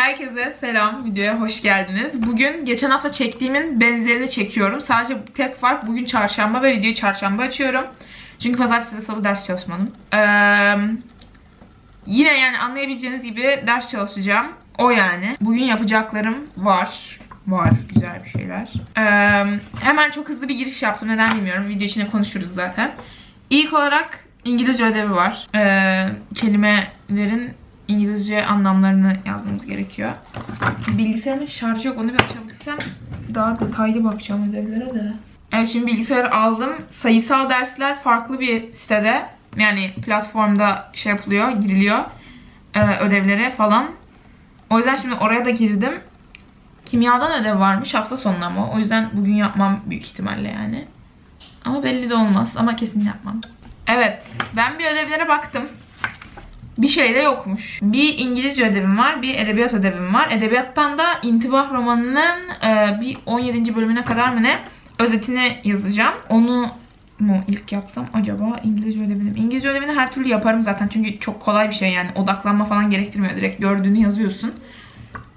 Herkese selam, videoya hoş geldiniz. Bugün geçen hafta çektiğimin benzerini çekiyorum. Sadece tek fark bugün çarşamba ve videoyu çarşamba açıyorum. Çünkü pazartesi ve salı ders çalışmadım. Ee, yine yani anlayabileceğiniz gibi ders çalışacağım. O yani. Bugün yapacaklarım var. Var güzel bir şeyler. Ee, hemen çok hızlı bir giriş yaptım. Neden bilmiyorum. Video içinde konuşuruz zaten. İlk olarak İngilizce ödevi var. Ee, kelimelerin İngilizce anlamlarını yazmamız gerekiyor. Bilgisayarın şarjı yok. Onu bir açabilirsem daha detaylı bakacağım ödevlere de. Evet şimdi bilgisayarı aldım. Sayısal dersler farklı bir sitede. Yani platformda şey yapılıyor, giriliyor. Ee, ödevlere falan. O yüzden şimdi oraya da girdim. Kimyadan ödev varmış hafta sonuna ama. O yüzden bugün yapmam büyük ihtimalle yani. Ama belli de olmaz. Ama kesin yapmam. Evet. Ben bir ödevlere baktım. Bir şey de yokmuş. Bir İngilizce ödevim var, bir edebiyat ödevim var. Edebiyattan da intibah romanının e, bir 17. bölümüne kadar mı ne özetini yazacağım. Onu mu ilk yapsam acaba İngilizce ödevini İngilizce ödevini her türlü yaparım zaten çünkü çok kolay bir şey yani odaklanma falan gerektirmiyor. Direkt gördüğünü yazıyorsun.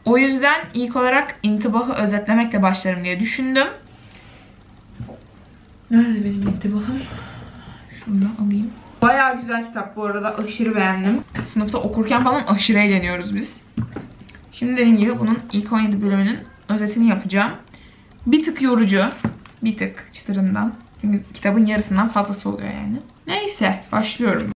O yüzden ilk olarak intibahı özetlemekle başlarım diye düşündüm. Nerede benim intibahım? Şuradan alayım. Bayağı güzel kitap bu arada. Aşırı beğendim. Sınıfta okurken falan aşırı eğleniyoruz biz. Şimdi dediğim gibi bunun ilk 17 bölümünün özetini yapacağım. Bir tık yorucu. Bir tık çıtırından. Çünkü kitabın yarısından fazlası oluyor yani. Neyse başlıyorum.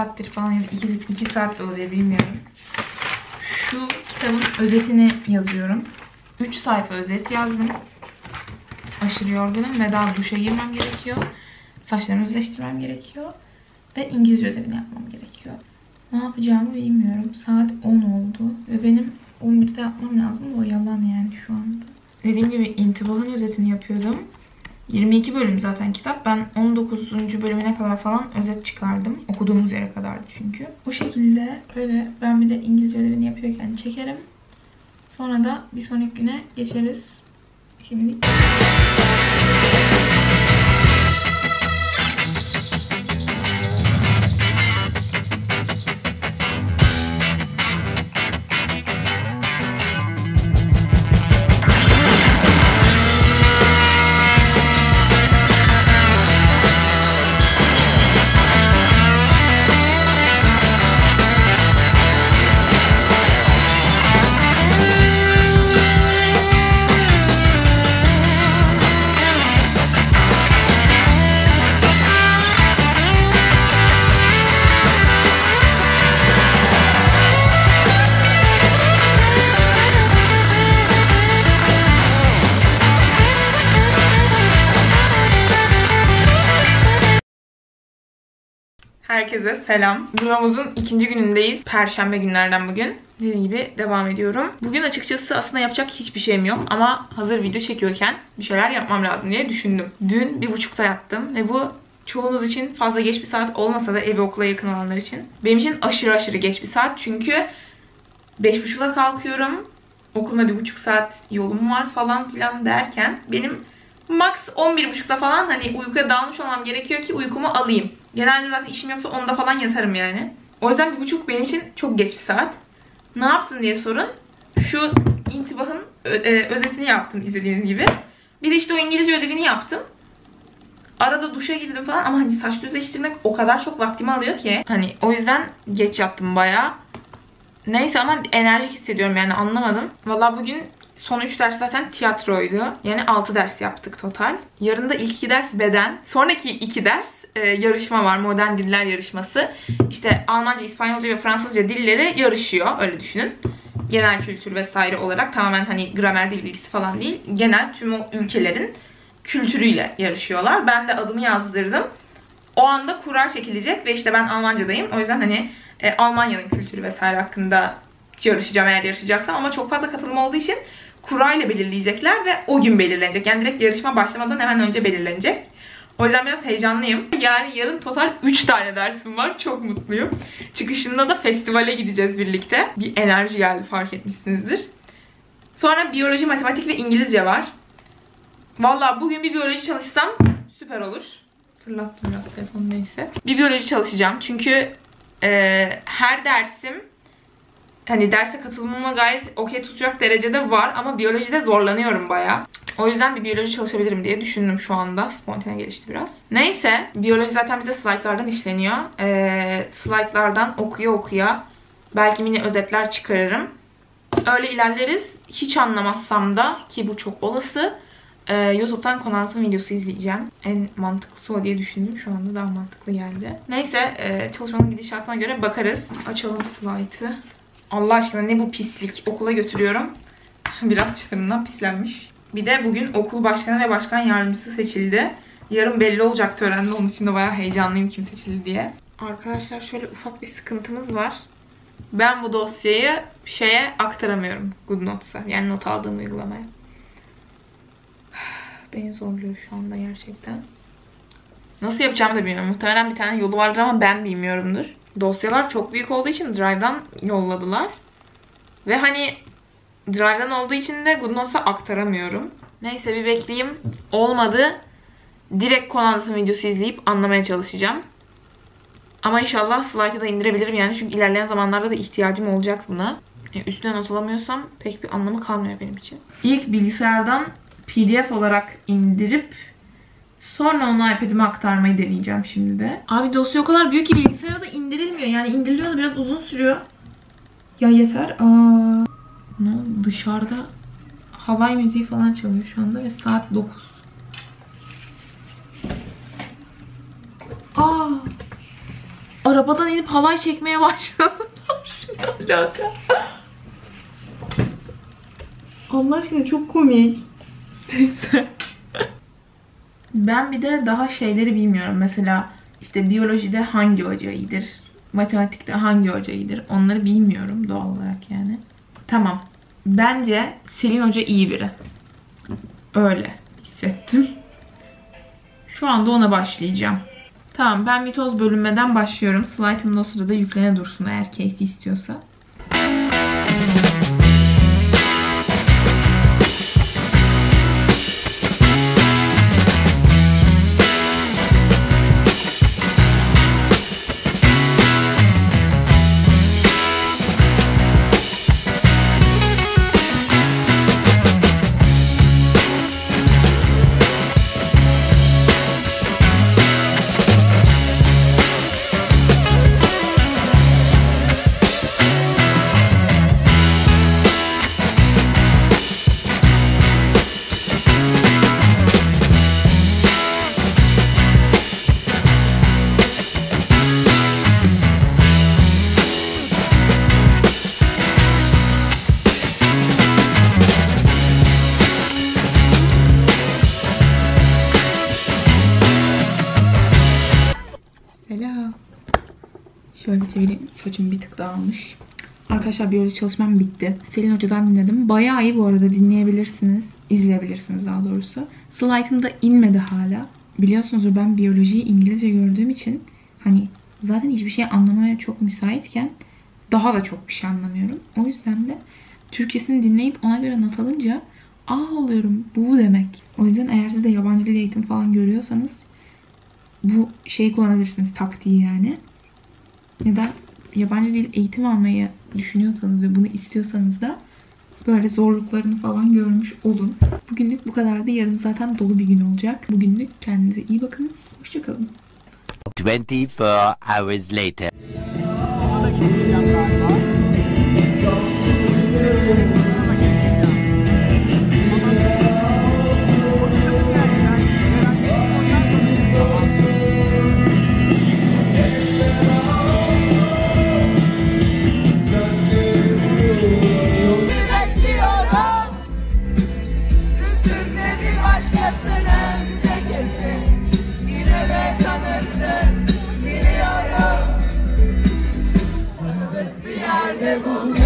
Saattir falan ya da 2, 2 saat de olabilir bilmiyorum. Şu kitabın özetini yazıyorum. 3 sayfa özet yazdım. Aşırı yorgunum ve daha duşa girmem gerekiyor. Saçlarımı düzleştirmem gerekiyor. Ve İngilizce ödevini yapmam gerekiyor. Ne yapacağımı bilmiyorum. Saat 10 oldu. Ve benim 11'de yapmam lazım. O yalan yani şu anda. Dediğim gibi intibahın özetini yapıyordum. 22 bölüm zaten kitap. Ben 19. bölümüne kadar falan özet çıkardım. Okuduğumuz yere kadardı çünkü. Bu şekilde böyle ben bir de İngilizce ödevini yapıyorken çekerim. Sonra da bir sonraki güne geçeriz. Şimdi Herkese selam. Vlogumuzun ikinci günündeyiz. Perşembe günlerden bugün. Dediğim gibi devam ediyorum. Bugün açıkçası aslında yapacak hiçbir şeyim yok. Ama hazır video çekiyorken bir şeyler yapmam lazım diye düşündüm. Dün bir buçukta yattım ve bu çoğunuz için fazla geç bir saat olmasa da evi okula yakın olanlar için. Benim için aşırı aşırı geç bir saat. Çünkü beş buçukta kalkıyorum. Okulda bir buçuk saat yolum var falan filan derken benim max 11.30'da falan hani uykuya dalmış olmam gerekiyor ki uykumu alayım. Genelde zaten işim yoksa onda falan yatarım yani. O yüzden bir buçuk benim için çok geç bir saat. Ne yaptın diye sorun. Şu intibahın e, özetini yaptım izlediğiniz gibi. Bir de işte o İngilizce ödevini yaptım. Arada duşa girdim falan ama hani saç düzleştirmek o kadar çok vaktimi alıyor ki. Hani o yüzden geç yattım bayağı. Neyse ama enerjik hissediyorum yani anlamadım. Valla bugün son 3 ders zaten tiyatroydu. Yani 6 ders yaptık total. Yarın da ilk 2 ders beden. Sonraki 2 ders e, yarışma var. Modern diller yarışması. İşte Almanca, İspanyolca ve Fransızca dilleri yarışıyor. Öyle düşünün. genel kültür vesaire olarak tamamen hani gramer dil bilgisi falan değil. Genel tüm o ülkelerin kültürüyle yarışıyorlar. Ben de adımı yazdırdım. O anda kura çekilecek ve işte ben Almancadayım. O yüzden hani e, Almanya'nın kültürü vesaire hakkında yarışacağım eğer yarışacaksam ama çok fazla katılım olduğu için kurayla belirleyecekler ve o gün belirlenecek. Yani direkt yarışma başlamadan hemen önce belirlenecek. O yüzden biraz heyecanlıyım. Yani yarın total 3 tane dersim var. Çok mutluyum. Çıkışında da festivale gideceğiz birlikte. Bir enerji geldi fark etmişsinizdir. Sonra biyoloji, matematik ve İngilizce var. Valla bugün bir biyoloji çalışsam süper olur. Fırlattım biraz telefonu neyse. Bir biyoloji çalışacağım. Çünkü e, her dersim hani derse katılımıma gayet okey tutacak derecede var ama biyolojide zorlanıyorum baya. O yüzden bir biyoloji çalışabilirim diye düşündüm şu anda. Spontane gelişti biraz. Neyse. Biyoloji zaten bize slaytlardan işleniyor. Ee, slaytlardan okuya okuya belki mini özetler çıkarırım. Öyle ilerleriz. Hiç anlamazsam da ki bu çok olası e, YouTube'dan konu videosu izleyeceğim. En mantıklısı o diye düşündüm. Şu anda daha mantıklı geldi. Neyse e, çalışmanın gidişatına göre bakarız. Açalım slaytı. Allah aşkına ne bu pislik. Okula götürüyorum. Biraz çıtırından pislenmiş. Bir de bugün okul başkanı ve başkan yardımcısı seçildi. Yarın belli olacak törende. Onun için de bayağı heyecanlıyım kim seçildi diye. Arkadaşlar şöyle ufak bir sıkıntımız var. Ben bu dosyayı şeye aktaramıyorum. Good Notes'a. Yani not aldığım uygulamaya. Beni zorluyor şu anda gerçekten. Nasıl yapacağımı da bilmiyorum. Muhtemelen bir tane yolu vardır ama ben bilmiyorumdur. Dosyalar çok büyük olduğu için Drive'dan yolladılar. Ve hani Drive'dan olduğu için de GoodNotes'a aktaramıyorum. Neyse bir bekleyeyim. Olmadı. Direkt konu videosu izleyip anlamaya çalışacağım. Ama inşallah slide'ı da indirebilirim yani. Çünkü ilerleyen zamanlarda da ihtiyacım olacak buna. Yani e, üstüne not alamıyorsam pek bir anlamı kalmıyor benim için. İlk bilgisayardan pdf olarak indirip sonra onu iPad'ime aktarmayı deneyeceğim şimdi de. Abi dosya o kadar büyük ki bilgisayara da indirilmiyor. Yani indiriliyor da biraz uzun sürüyor. Ya yeter. Aa. Ne Dışarıda havai müziği falan çalıyor şu anda ve saat 9. Aa! Arabadan inip halay çekmeye başladılar. ne alaka? Allah aşkına çok komik. Neyse. Ben bir de daha şeyleri bilmiyorum. Mesela işte biyolojide hangi hoca iyidir? Matematikte hangi hoca iyidir? Onları bilmiyorum doğal olarak yani. Tamam. Bence Selin Hoca iyi biri. Öyle hissettim. Şu anda ona başlayacağım. Tamam ben mitoz bölünmeden başlıyorum. Slide'ım o sırada yüklene dursun eğer keyfi istiyorsa. Dağılmış. Arkadaşlar biyoloji çalışmam bitti. Selin Hoca'dan dinledim. Bayağı iyi bu arada dinleyebilirsiniz. izleyebilirsiniz daha doğrusu. Slide'ım da inmedi hala. Biliyorsunuz ben biyolojiyi İngilizce gördüğüm için hani zaten hiçbir şey anlamaya çok müsaitken daha da çok bir şey anlamıyorum. O yüzden de Türkçesini dinleyip ona göre not alınca aa oluyorum bu demek. O yüzden eğer siz de yabancı dil eğitim falan görüyorsanız bu şeyi kullanabilirsiniz taktiği yani ya da yabancı dil eğitim almayı düşünüyorsanız ve bunu istiyorsanız da böyle zorluklarını falan görmüş olun. Bugünlük bu kadardı. Yarın zaten dolu bir gün olacak. Bugünlük kendinize iyi bakın. Hoşçakalın. 24 hours later. Bir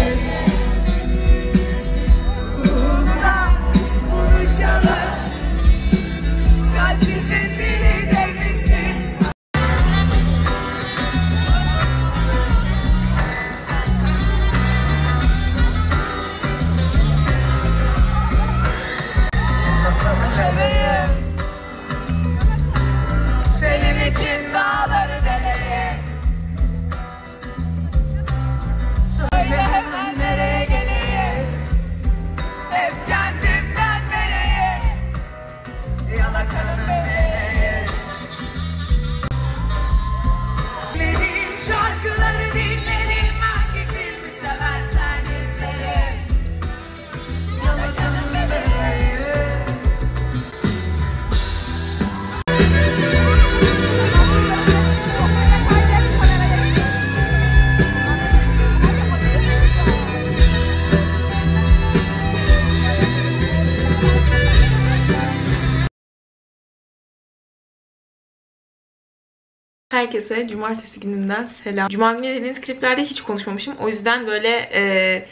Herkese cumartesi gününden selam. Cuma günü dediğiniz kliplerde hiç konuşmamışım. O yüzden böyle e,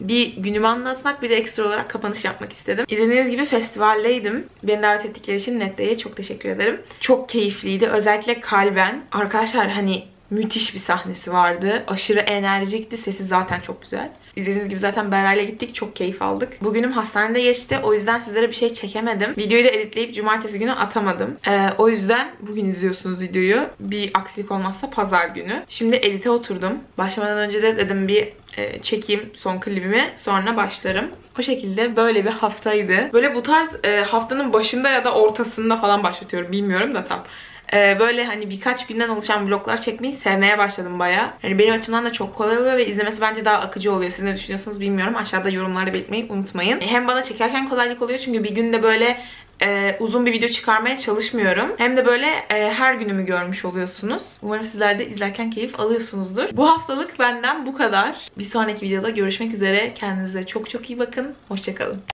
bir günümü anlatmak bir de ekstra olarak kapanış yapmak istedim. İzlediğiniz gibi festivaldeydim. Beni davet ettikleri için Nette'ye çok teşekkür ederim. Çok keyifliydi. Özellikle kalben. Arkadaşlar hani müthiş bir sahnesi vardı. Aşırı enerjikti. Sesi zaten çok güzel. İzlediğiniz gibi zaten Berra'yla gittik. Çok keyif aldık. Bugünüm hastanede geçti. O yüzden sizlere bir şey çekemedim. Videoyu da editleyip cumartesi günü atamadım. Ee, o yüzden bugün izliyorsunuz videoyu. Bir aksilik olmazsa pazar günü. Şimdi edite oturdum. Başlamadan önce de dedim bir e, çekeyim son klibimi. Sonra başlarım. O şekilde böyle bir haftaydı. Böyle bu tarz e, haftanın başında ya da ortasında falan başlatıyorum. Bilmiyorum da tam. Ee, böyle hani birkaç günden oluşan vloglar çekmeyi sevmeye başladım baya. Yani benim açımdan da çok kolay oluyor ve izlemesi bence daha akıcı oluyor. Siz ne düşünüyorsunuz bilmiyorum. Aşağıda yorumlarda belirtmeyi unutmayın. Hem bana çekerken kolaylık oluyor çünkü bir günde böyle e, uzun bir video çıkarmaya çalışmıyorum. Hem de böyle e, her günümü görmüş oluyorsunuz. Umarım sizler de izlerken keyif alıyorsunuzdur. Bu haftalık benden bu kadar. Bir sonraki videoda görüşmek üzere. Kendinize çok çok iyi bakın. Hoşçakalın.